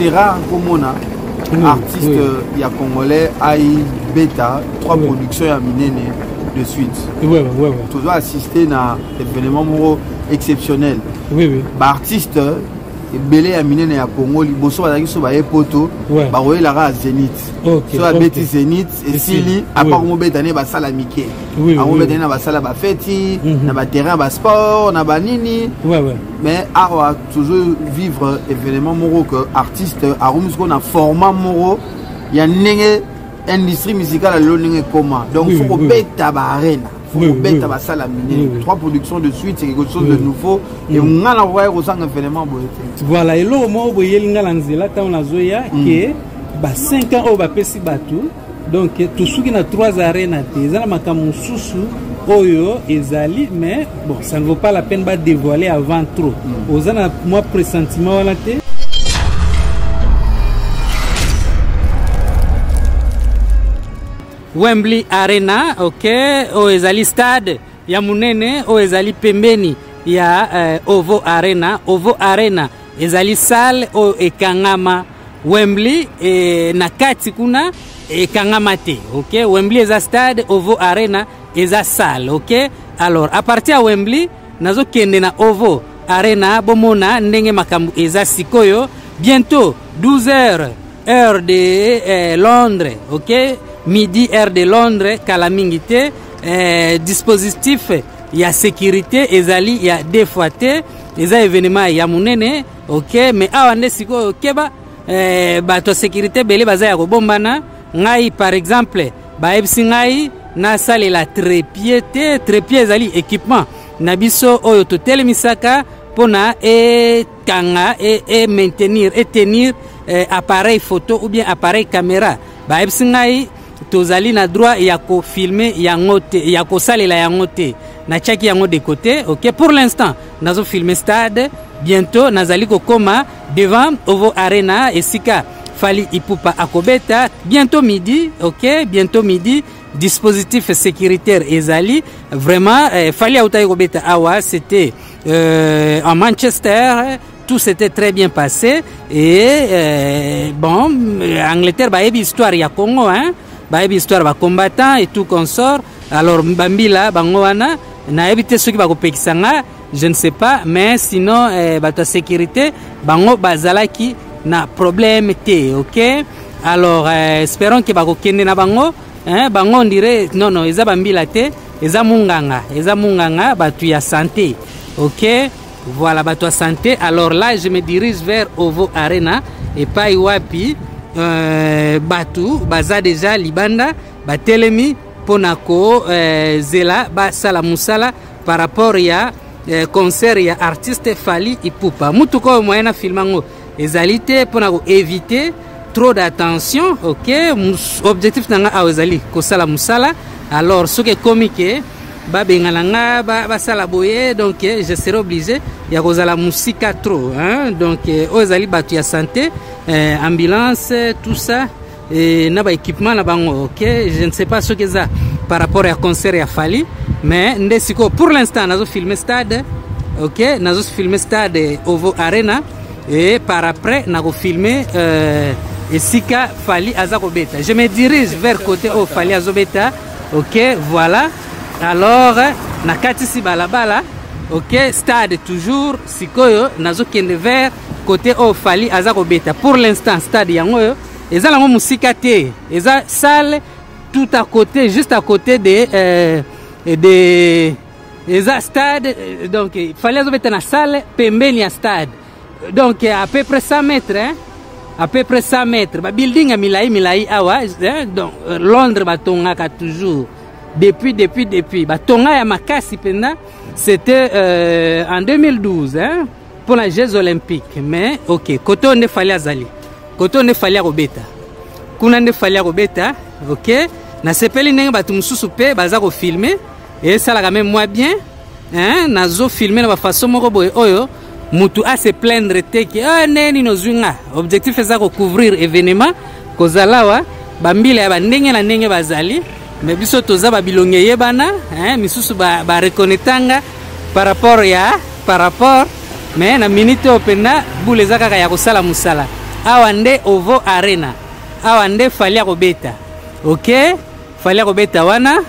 c'est rare komona oui, artiste oui. ya congolais aibeta trois oui. productions ya minene de suite oui, oui, oui. tozo assiste na événement moko exceptionnel oui, oui. baartiste ebele ya minene ya congo liboso bazalaki so baye poto ouais. bakoyelaka ya zénith okay, so abeti okay. zénith esili apa komobeta ne basala mike akobeta ne na basala bafeti mm -hmm. na baterrain ya basport na banini ouais, ouais. mais awa tozo vivre événement moko que artiste akomi sikoyo na format moko ya ndenge industrie musicale lelo ndenge ekoma donc oui, faut kobeta oui. baarena faut oui, kobeta oui. basala minene oui, oui. trois productions de suite c'est quelque chose oui. de nouveau oui. e nga na koya kozanga événement boye te voilà eloko moko boyeli nga na nzela ntango nazoya mm. ke ba 5 ans oyo bapesi bato donc tosuki na trois arena te eza na makambo mosusu oyo ezali mais bon ça ne vaut pas la peine badévoile avant trop mm. oza na mwa pressentiment wana te wembley arena ok oyo ezali stade ya monene oyo ezali pembeni ya eh, ovo arena ovo arena ezali salle oyo ekangama Wembley eh, na kati kuna ekangama eh, te ok Wembley eza stade Ovo Arena eza salle ok alors à partir ya Wembley nazokende na Ovo Arena bomona ndenge makambo eza sikoyo bientôt 12 heures heure de eh, Londres ok midi heure de Londres kala mingi te eh, dispositif ya sécurité ezali ya deux fois te eza événement ya monene ok mais awa nde sikoyo keba eh, bato ya sécurité ebele baza ya kobombana ngai par exemple bayebisi ngai nasalela trepie te trepie ezali équipement na biso oyo totelemisaka mpo na etanga e, e maintenir etenir eh, appareil photo ou bien appareil caméra bayebisi ngai tozali na droit ya kofilme yango te ya kosalela yango te natiaki yango de côté ok pour l'instant nazo filme stade bientôt nazali kokoma devant ovo arena esika fali ipupa akobeta bientôt midi ok bientôt midi dispositif sécuritaire ezali vraiment eh, fali autaki kobeta awa c'était euh, en manchester tout s'était très bien passé et euh, bon angleterre bayebi histoire ya congo hein bayebi histoire bacombattant et tout consort alors ba mbila bango wana nayebi te soki bakopekisa nga je ne sais pas mais sinon eh, bato ya sécurité bango bazalaki na problème te ok alors eh, espérons ke bakokende na bango eh, bango on dirait non non eza bambila te eza munganga eza munganga bato ya santé ok voilà bato ya santé alors là je me dirige vers ovo arena epai wapi euh, bato baza deja libanda batelemi mpo na kozela eh, basala mosala par rapport ya eh, concert ya artiste fali ipupa motuka oyo moyen na filme yango ezali te mpo na koevite trop d'attention ok objectif na ngai awa ezali kosala mosala alors soki ekomi ke babengana nga basala boye donc eh, je serai obligé ya kozala mosika trop hein? donc eh, oyo ezali bato ya santé eh, ambulance tout ça et na ba équipement na bango ok je ne sais pas ce que ça par rapport à concert ya Fally mais nde siko pour l'instant nazo filmer stade ok nazo filmer stade Ovo Arena et par après nako filmer euh, esika Fally aza kobeta je me dirige vers côté oyo Fally azobeta ok voilà alors nakatisi balabala ok stade toujours sikoyo nazokende vers côté oyo Fally aza kobeta pour l'instant stade yango oyo eza nango mosika te eza salle tout à côté juste à côté de euh, de eza stade euh, donc fallait azobeta na salle pembeni ya stade donc à peu près 100 mètres hein? à peu près 100 mètres babuilding ya milai milai awa hein? donc euh, londres batongaka toujours depuis depuis depuis batonga ya makasi mpenza c'était euh, en 2012 hein? mpo na jeux olympique mais ok kote oyo nde fali azali kote oyo nde fali akobeta kuna nde fali akobeta ok nasepeli ndenge bato mosusu mpe baza kofilme esalaka me mwa bien nazofilme na bafaso moko boye oyo motu ase plaindre te ke oh, ah, nde nini ozwi nga objectif eza kocouvrir événement kozala awa bambila ya bandenge na ndenge bazali mais biso toza ba bilongi eyebana hein, misusu ba, ba reconnaitanga par rapport ya par rapport mais na minute oyo mpenza bule eza kaka ya kosala mosala awa nde ovo arena awa nde fali akobeta ok fali akobeta wana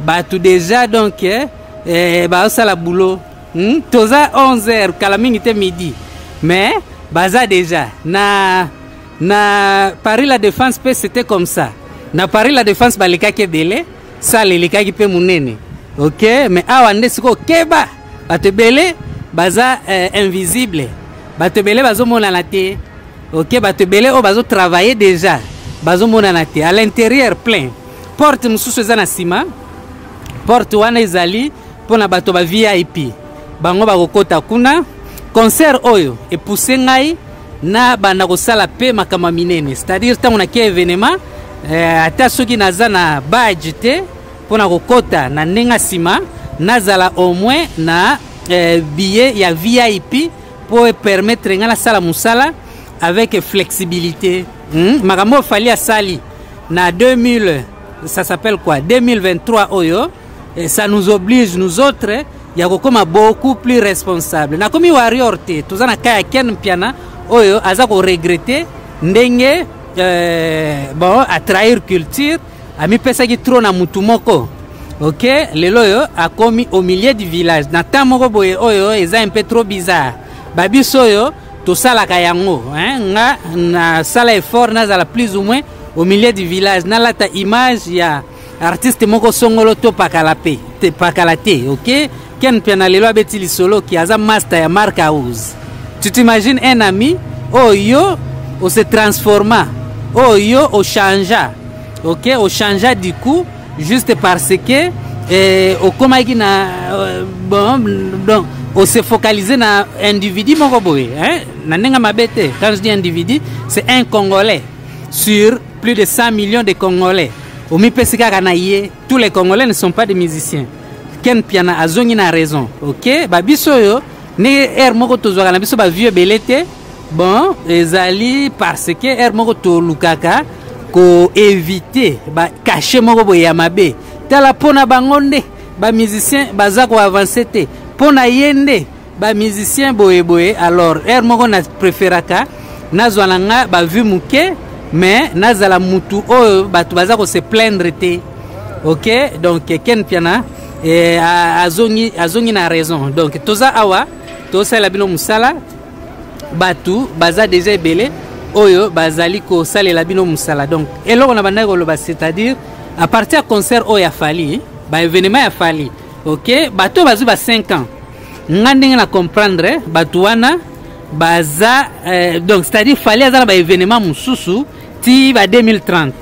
bato deja donc eh, eh baosala boulot hmm? toza 11 heures kala mingi te midi mais baza deja na Na Paris la Défense pe c'était comme ça. Na Paris la Défense balekaki ebele, salle elekaki pe munene. Ok, mais awa nde sikoyo keba bato ebele baza euh, invisible bato ebele bazomonana te ok bato ebele oyo bazotravaille déjà bazomonana te à l'intérieur plein porte mosusu eza na nsima porte wana ezali mpo na bato ba vip bango bakokɔta kuna concert oyo epuse ngai na banda kosala mpe makambo minene c'est-à-dire ntango nakia evenema eh, ata soki naza na badge te mpo na kokɔta na ndenge nsima nazala au moins na eh, billet ya vip mpo epermettre ngai nasala mosala avec flexibilité hmm? makambo oyo fali asali na 2000 ça s'appelle quoi 2023 oyo Et ça nous oblige nous autres ya kokoma beaucoup plus responsable nakomi warrior te toza na cas ya ken mpiana oyo aza koregrete ndenge euh, bon atrahir culture amipesaki trop na mutu moko ok lelo oyo akomi au milieu du village na temps moko boye oyo eza un peu trop bizarre babiso oyo tosalaka yango hein? nga nasala effort nazala plus ou moins au milieu du village nalata image ya artiste moko songolo to pakala pe te pakala te ok ken piana lelo abeti lisolo ki aza master ya mark house tu t'imagine un ami oyo oh, se transforma oyo oh, ochangea ok ochangea du coup juste parce que eh, okomaki na euh, bon donc ose focalise na individu moko boye hein? na ndenge mabe te quand je dis individu c'est un congolais sur Plus de 100 millions de Congolais. Omipesi kaka na ye. Tous les Congolais ne sont pas des musiciens. Ken Piana azongi na raison. OK? Ba biso yo ne air moko tozwaka na biso ba vieux belé te. Bon, ezali parce que air moko tolukaka ko éviter ba cacher moko boye ya mabe. Tala pona bango nde ba musiciens baza ko avancer te. Pona ye nde ba musicien boye boye alors heure moko na preferaka nazwa na nga bavue moke mais nazala mutu oyo bato baza kose plaindre te ok donc ken piana eh, azongi, azongi na raison donc toza awa tosalela bino mosala bato baza deja ebele oyo bazali kosalela bino mosala donc eloko na bandaki koloba c'est-à-dire à partir ya concert oyo ya fali baévénement ya fali ok bato bazwi ba 5 ans nga ndenge na comprendre bato wana baza euh, donc c'est-à-dire fali aza na baévénement mosusu ti ba 2030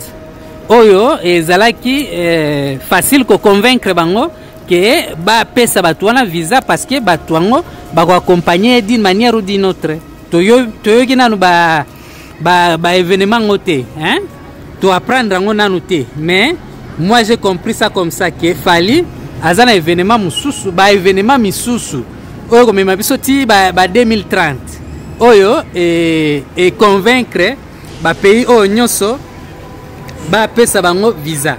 oyo ezalaki euh, facile koconvaincre bango ke bapesa bato wana visa parce que bato yango bakoaccompagne d'une manière ou d'une autre toyoki nanu ba ba, ba événement ngo te hein? to apprendre yango nanu te mais moi j'ai compris ça comme ça que fali aza na événement mosusu ba événement misusu oyo komema biso ti ba, ba 2030 oyo e, e convaincre bapays oyo nyonso bapesa bango visa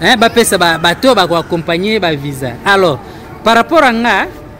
hein? bapesa bato ba oyo bakoaccompagne ba visa alors par rapport a nga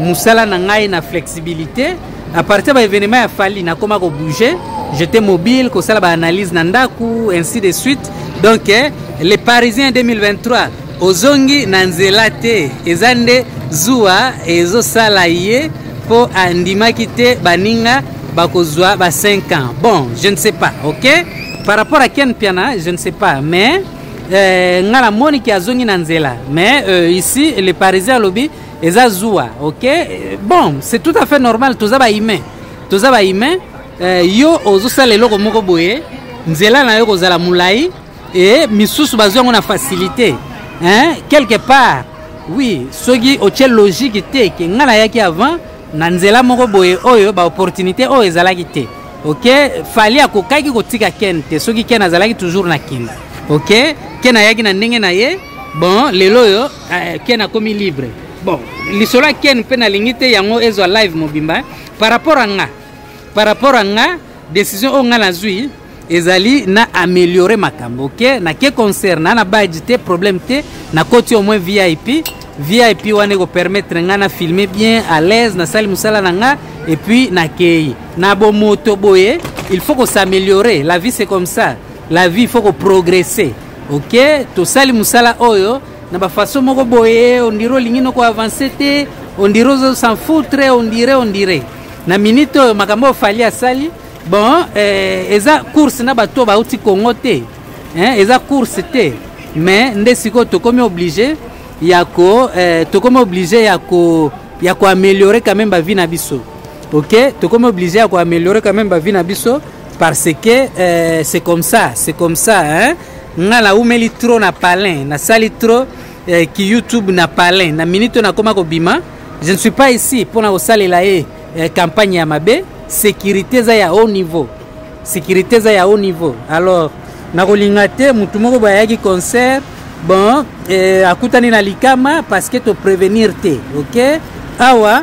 musala na ngai na flexibilité à partir ba événement ya fali nakoma ko bouger j'étais mobile kosala ba analyse na ndaku ainsi de suite donc eh, les parisiens 2023 ozongi na nzela te eza nde zuwa ezosala ye mpo andimaki te baninga bakozwa ba 5 ans bon je ne sais pas ok par rapport à ken piana je ne sais pas mais euh, nga namoni ke azongi na nzela mais euh, ici le parisien alobi eza zuwa ok bon c'est tout à fait normal toza bahumain toza bahumain euh, yo ozosala eloko moko boye nzela na yo kozala molai e misusu bazwi yango na facilité hein? quelque part oui soki otye logique te ke ngai nayaki avant na nzela moko boye oyo baopportunité oyo ezalaki te ok fali akokaki kotika ken te soki ken azalaki toujours na kin ok ken ayaki na ndenge na ye bon lelo oyo eh, ken akomi libre bon lisolo ya ken mpe nalingi te yango ezwa live mobimba eh. par rapport a nga par rapport a nga décision oyo nga nazwi ezali na améliorer makambo oke nake concert na na badge te problème te nakoti au moins vip vip wana ekopermettre ngai na filme bien à l'aise nasali mosala na ngai epuis nakei na bomoto boye il faut kosaméliorer la vie c'est comme ça la vie il faut koprogresse ok tosali mosala oyo na bafaso moko boye ondire olingi noko avance te ondire ozosan foutre ondire ondire na minute oyo makambo oyo fali asali bon eh, eza course na bato oyo bauti congo te eh, eza course te mais nde sikoyo tokomi oblige ya ko eh, tokomi oblige ya ko ya koameliore quand même bavi na biso ok tokomi oblige ya koameliore quand même bavi na biso parce que euh, c'est comme ça c'est comme ça hein? nga naumeli trop na palin nasali trop euh, ki youtube na palin na minute oyo nakoma kobima je ne suis pas ici mpo na kosalela ye euh, campagne ya mabe sécurité eza ya haut niveau sécurité eza ya haut niveau alors nakolinga te motu moko boye ayaki concert bon euh, akutani na likama parce que toprevenir te ok awa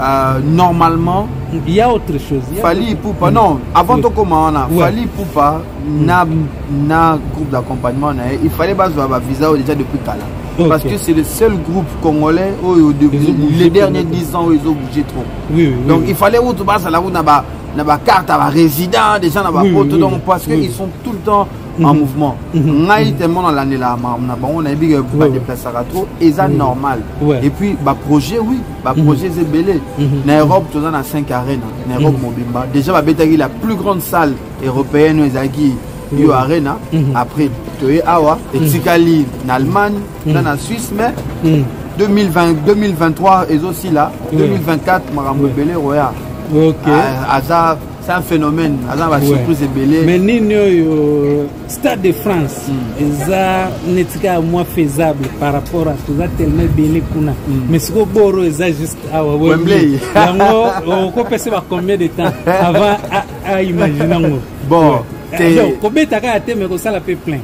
Euh, normalement il y a autre chose fali ipupa mm. non avant oui. tokoma wana ouais. fali ipupa mm. na, na groupe d'accompagnement na ye il fallait bazwa bavisa oyo déjà depuis kala okay. parce que c'est le seul groupe congolais oyo de, les derniers 10 ans oyo ezobouge trop oui, oui, donc oui. il fallait kutu bazala kuna ba na bacarte ya barésident déjà na bapoto donc parce que ils sont tout le temps mhm. en mouvement mhm. ngai mhm. tellement nalandela na bango nayebi badeplasaka trop eza normal et puis baprojet oui ba mhm. projets mm -hmm. ebele mm -hmm. na Europe toza na 5 arena na Europe mm -hmm. mobimba déjà babetaki la plus grande salle européenne ezalaki mhm. yo arena mm -hmm. après toye awa mhm. etikali mm -hmm. na Allemagne mm -hmm. na na Suisse mais mm -hmm. 2020 2023 ezosila 2024 makambo ebele roya okay. aza c'est un phénomène aza na basurprise ebele mais nini oyo euh, stade de france mm. eza neti kaka mwa faisable par rapport a toza tellement ebele kuna mm. mais sikoyo boro eza juste awa wembley yango okopesa ba combien de temps avant aimagine yango bon ah, kobeta kaka te mais kosala mpe plein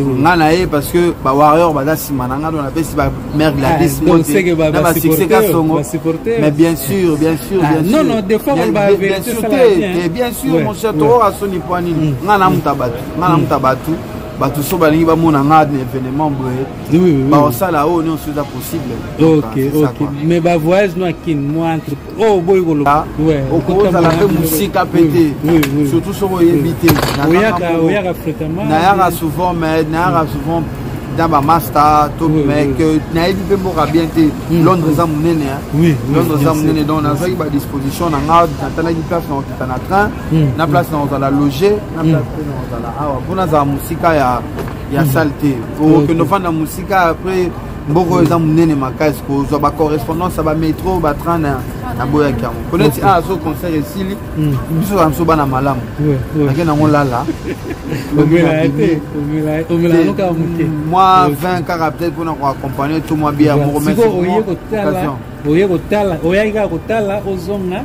nga na ye parce que ba warrior baza nsima na nga do napesi ba mère gladis ah, mote na ba succès kasongo mais bien sûr bien sûr ah, bien sûr bien sûr te bien sûr mon cher toro asoni mpo nini mm. nga na muta bato nga na mm. muta bato bato so balingi bamona nga na événement boye bakosala oyo nyonso eza possible mais bavoyage no akin mwa oyo oh, boyi koloba okozala mpe mosika mpe te surtout soki oyebi te nayaka souvent mais nayaka souvent na bamasta to mais que nayebi mpe mboka bien te hmm. londres eza monene londres eza monene donc nazwaki badisposition na nga natalaki place na kokita na train hmm. na place na kozala loge na hmm. place mpe na kozala awa mpo nazala mosika ya ya sale te okende ofanda mosika après mboka oyo eza monene makasi kozwa bacorrespondance ya bametro batran naboyaki yango po neti a so concert esili hmm. biso oza biso bana malamu nake nango lala mwa 20 kaka peut-être mpona koaccompagne to mwa bia moko oye kotala oyaki kaka kotala ozonga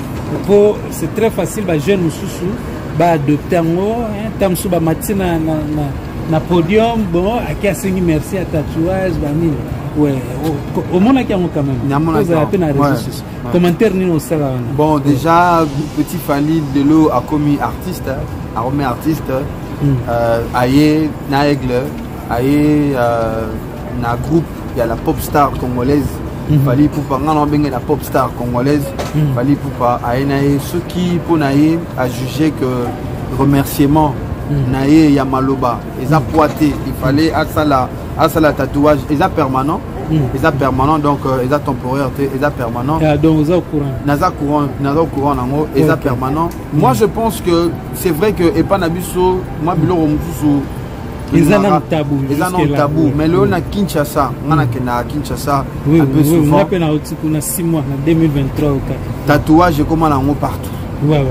po c'est très facile ba jeune mosusu ba adopte yango ta mosusu bamati na, na, na, na podium bon ake asengi merci ya tatouage banini ouais omonaki yango quand même ozala mpe na réseau sociaux commentaire nini osala wana bon déjà petit fali lelo akomi artiste akomi artiste hmm. euh, aye na aigle aye uh, na groupe ya la pop star congolaise mm -hmm. fali pupa ngai nabenge na pop star congolaise mm -hmm. fali pupa aye na ye soki mpo na ye ajuge que remerciement mm -hmm. na ye ya maloba eza mhm. poi te il fallait asala asala tatouage eza permanent Hmm. eza permanent donc euh, eza temporaire te eza permanent ah, donc oza courant naza courant naza courant nango eza okay. permanent mm. moi je pense que c'est vrai que epa na biso mwa biloko mosusu eza na tabu eza na tabu mais lelo na Kinshasa nga na kenda Kinshasa un peu souvent nga pe na otiku na 6 mois na 2023 au Qatar tatouage ekoma na ngo partout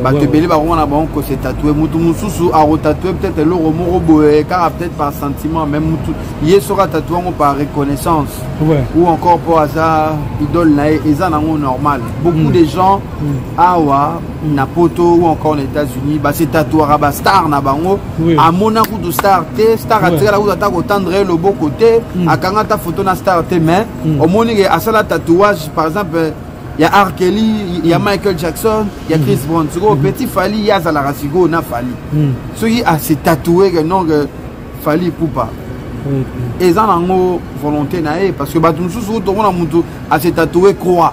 bato ebele bakoma na bango kose tatue motu mosusu akotatue peut-être eloko moko boye kaka peut-être par sentiment mais motu ye soki atatue yango par reconnaissance ou encore mpo aza idole na ye eza nango normal beaucoup mm. de gens mm. awa na poto ou encore na états-unis basetatuaka bastar na bango oui. amona kutu star te star oui. atikala kutu ata kotendre ye loboko te mm. akanga ata foto na star te mais mm. omoni ke asala tatouage par exemple ya arkeli ya mm. michael jackson ya chris mm. brown sikoyo mm. petit fali ye azalaka sikoyo na fali mm. soki asetatoue ke non ke fali pupa eza nango volonté na ye parce que bato mosusu tomona motu asetatoue croix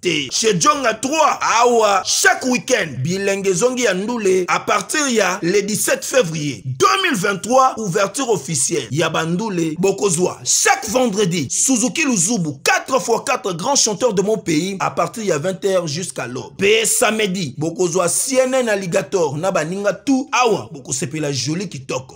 te chez Djonga 3 awa chaque week-end bilenge ezongi ya ndule à partir ya le 17 février 2023 ouverture officielle ya bandule bokozwa chaque vendredi Suzuki Luzubu 4 x 4 grands chanteurs de mon pays à partir ya 20h jusqu'à l'aube pe samedi bokozwa CNN Alligator na baninga tout awa bokosepela jolie kitoko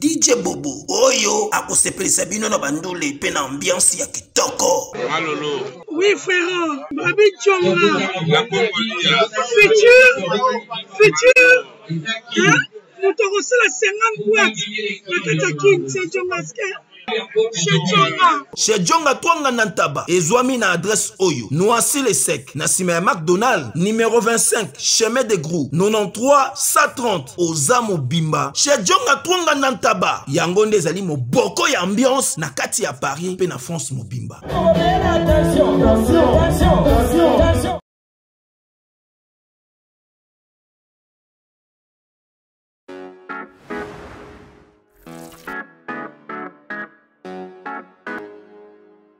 DJ Bobo oyo akosepelisa bino na bandule mpe na ambiance ya kitoko. Malolo. Oui frère, Babi Chonga. La Congolia. Futur, futur. Hein? Moto akosala 50 boîtes na kati ya Kin Chonga. chez jonga twanga na ntaba ezwami na adrese oyo noisi lesec na nsima ya macdonald numero 25 chemin de grou 93 130 oza mobimba chez jonga twonga na ntaba yango nde ezali moboko ya ambiance na kati ya paris mpe na france mobimba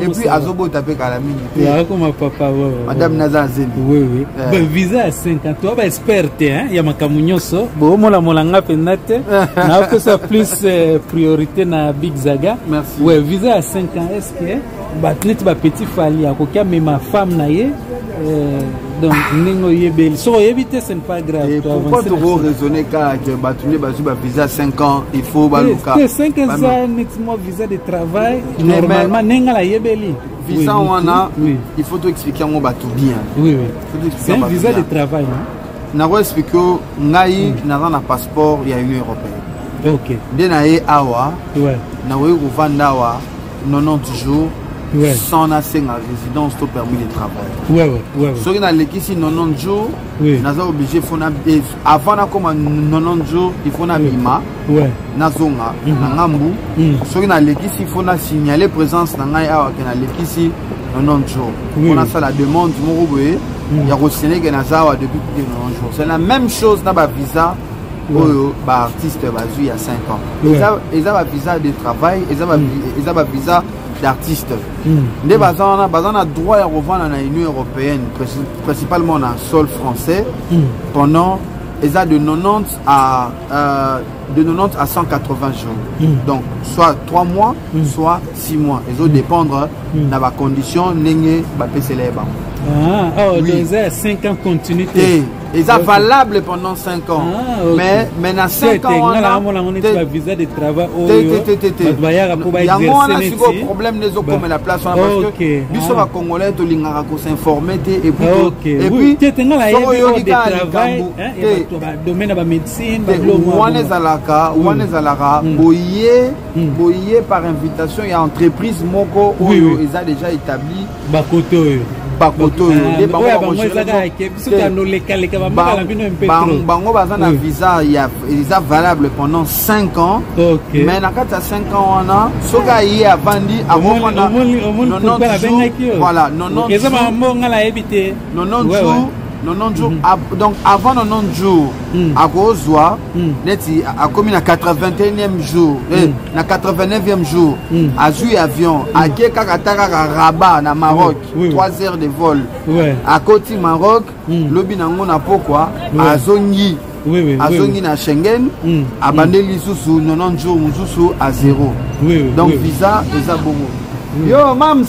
et puis azobota mpe kala mingi te akoma papa madame naza na zemi wewe eh. visa ya 50 toa ba expert te ya makambo nyonso boomolamola nga mpenza te napesa plus eh, priorité na big zaga we visa ya 5 ans est ce que bato neti bapetit fali akoki amema femme na ye Euh, donc ndenge oyebeli soki oyebi te ce n'est pas grave pourquoi toko raisonner kaka ke bato nde bazwi bavisa 5 ans il faut baluka 5 eza neti mwa visa de travail normalement ndenge nga nayebeli visa wana il faut to expliquer yango bato bien c'est un visa de travail nako explique yo ngai naza na passeport ya union européenne nde na ye awa nakoki kovanda awa 90 jours ouais. sans nasenga résidence to permis de travail ouais, ouais, ouais, ouais. soki nalekisi 90 jours oui. naza obligé fo na eh, avant nakoma 90 jours il faut nabima oui. ouais. nazonga mm -hmm. na ngambu mm -hmm. soki nalekisi fo na signale présence na ngai awa ke nalekisi 90 jours oui. mpo nasala demande moko boye mm -hmm. ya koseneke naza awa depuis plus de 90 jours c'est la même chose na bavisa oyo baartiste bazwi ya 5 ans eza, eza bavisa de travail eza mm. bavisa d'artiste mm. nde baza wana baza na droit ya kovanda na union européenne principalement na sol français mm. pendant eza de 90 à euh, de 90 à 180 jours mm. donc soit 3 mois mm. soit 6 mois ezo mm. dépendre mm. na bacondition ndenge bapesela ye bango ah, oh, oui. eza ya 5 ans continue te eza valable pendant 5 ans ah, okay. mais mais na 5 ans wana yango wana sikoyo problème nde ezokomela place wana parce que biso ah. bacongolais tolingaka kosinforme te epuisoki oyoki kaka likambo wana ezalaka hmm. wana ezalaka hmm. boye hmm. boye par invitation ya entreprise moko oyo eza déjà établi bakoto oyo bakoto oyo eh, nde bango baza na visa eza valable pendant 5 ans mais na kati ya 5 ans wana soki aye avandi akomona 90 jours donc avant 90 jours hmm. akozwa mm. neti akomi na 81e jour eh, mm. na 89e jour mm. azwi avion mm. ake kaka ata kaka rabat na maroc mm. oui, 3 heures de vol ouais. akoti maroc mm. lobi nango na pokwa ouais. azongi oui, oui, azongi oui, na schengen mm. abande mm. lisusu 90 jours mosusu a zero oui, oui, donc oui, visa oui. eza bongo mm. yo mams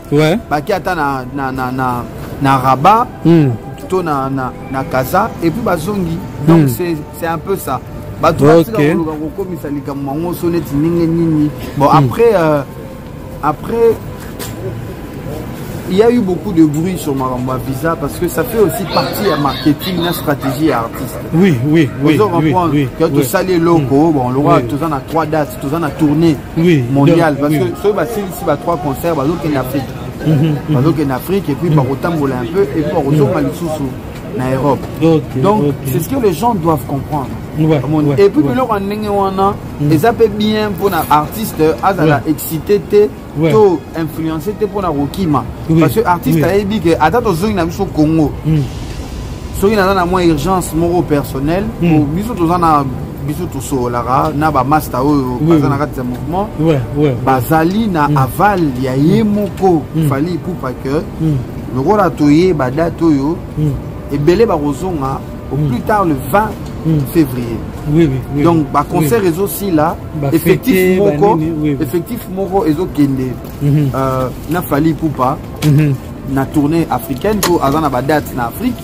ouais. baki ata na, na, na, na, na rabat mm. to na, na, na kaza epuis bazongi donc mm. c'est un peu ça bato batika koluka kokomisa likambo yango so neti ndenge nini bon hmm. après euh, après il y a eu beaucoup de bruit sur Maramba Visa parce que ça fait aussi partie à marketing, la stratégie à artiste. Oui, oui, oui. Vous oui, oui, oui, oui. Tu as tout salé loco, oui. bon, le roi, oui. tu en as trois dates, tu en as tourné. oui, mondial donc, parce oui. que soki basilisi ba trois concert bazokende afrique mhm, mhm. bazokende afrique et puis mhm. bakotambola un peu et puis bakozonga lisusu na europe okay, donc okay. c'est ce que les gens doivent comprendre ouais, ouais, et puis biloko ouais. ya ndenge wana eza mpe bien mpona artiste azala ouais. excité te ouais. to influencé te mpona kokima oui. parce que artiste oui. ayebi ke ata tozongi na biso congo mm. soki naza na mwa urgence moko personnel mm. biso toza na biso tosololaka na bamasta oyo baza na kati ya mouvement bazali na mm. aval ya ye mm. moko mm. fali ipupa ke lokola toyeba date oyo ebele bakozonga au plus tard le 20 février oui, oui, oui, donc baconcert oui. ezosila effectif moko oui, oui. effectif moko ezokende mm -hmm. euh, na fali ipupa mm -hmm. na tournée africaine mpo aza na badate na afrique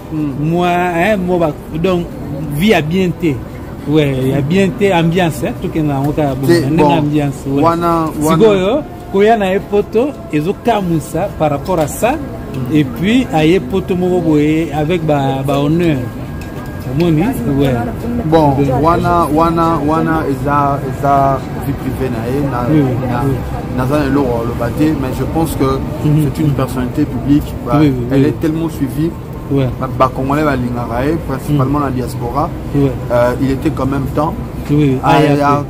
Mm. Moi, hein, moi, bah, donc, vie à bien te. Ouais, il y a bien te, ambiance, hein, tout qui est dans la ambiance. Ouais. Wana, wana. Sigoyo, koya na epoto, ezo kamusa par rapport à ça. Mm. Et puis, à epoto, moko avec ba, ba honneur. omoni ouais. bon wana wana wana eza eza vie privée na ye naza na eloko aloba te mais je pense que mm -hmm. c'est une personnalité publique bah, oui, oui, elle oui. est tellement suivie ouais. bakongolais balingaka ye principalement mm. na diaspora ouais. euh, il était quand même temps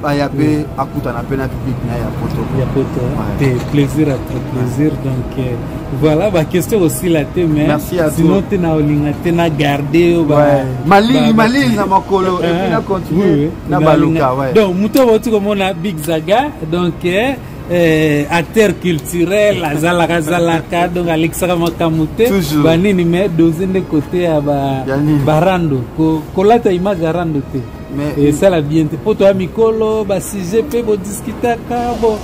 aya mpe akutana mpe na public na ye ya poto ya poto te plaisir après plaisir donc euh, voilà baquestion osila te mais sinon te na olinga te na garde yo malili malili na makolo epuis na continue na baluka donc moto abauti komona big zaga donc euh, eh, acteur culturel azalaka zalaka donc alekisaka makambo te banini mais dose nde kote ya barando kolata image ya rando te esala eh, bien te mpo toya mikolo basujet mpe bodiskitaka bo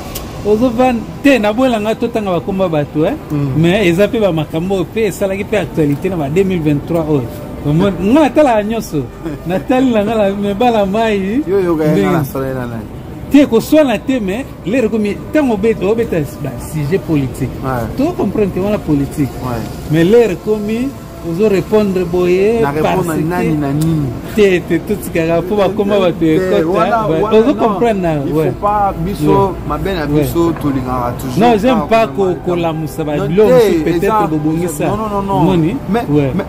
ozovanda te naboyelanga totanga bakomba bato eh? mm. mais eza mpe bamakambo oyo mpe esalaki mpe actualité na ba 2023 oyo nga natalaka nyonso natali na nga na mebala mai te koswana te mais lere komi ntango obeta basujet politique to comprendre te wana politique mais lere komi ozo répondre boye nani na nini te te totikaka mpo bakoma bato ekota ozo comprendre na pas biso mabe na biso tolingaka toujours non j'aime pas kolamusa babiloko mosusu peut-être bobongisa moni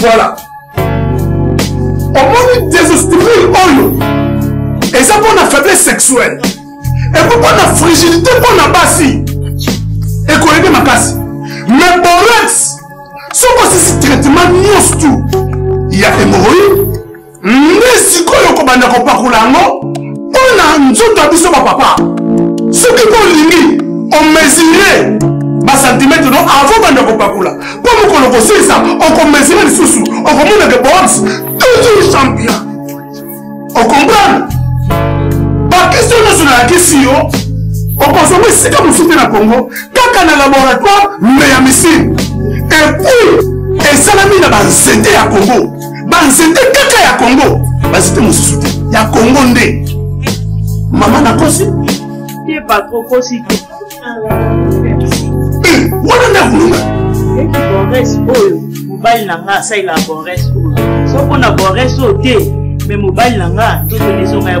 voilà omoni desesprit oyo eza mpo na faiblesse sexuelle epo mpo na frigidité mpo na basi ekoyede makasi mais borex soki osisi traitement nyonso tu ya hémorroïde nde sikoyo okobanda kopakola yango mpo na nzoto ya biso bapapa soki mpo olingi omesire basantimetre no avant banda kopakola mpo mokolo kosilisa okomesire lisusu okomona ke box toujours champion okomprendre bakristo nyonso nalakisi yo okozonga esika mosusu te na congo kaka na laboratoire me ya misine epuis esalami na banzete ya congo banzete kaka ya congo banzete mosusu te ya congo nde mama nakosi te patro kosi te eh, wana nde akulunga eki bores oyo mobali na nga asalela bores oyo soko na bores oyo te me mobali na nga nzoto lezonga ya